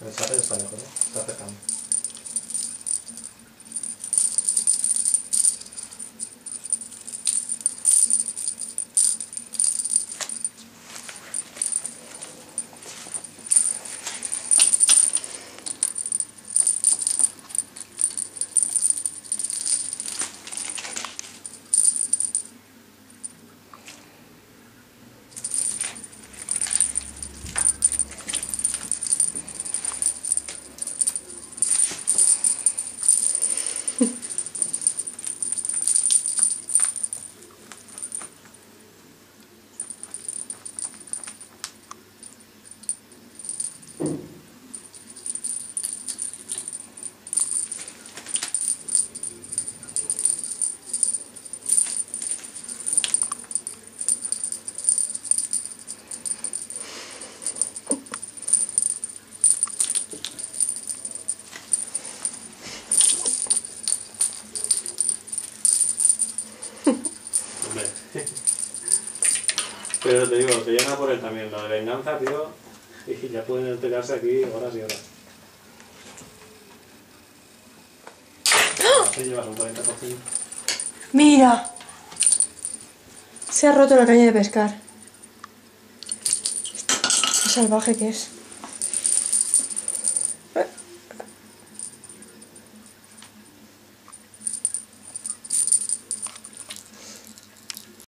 El chat está lejos, ¿eh? Está cercano. Pero te digo, te llena por él también. Lo de venganza, tío. Y ya pueden enterarse aquí horas y horas. Así llevas un 40%. ¡Mira! Se ha roto la caña de pescar. Qué salvaje que es.